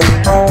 Música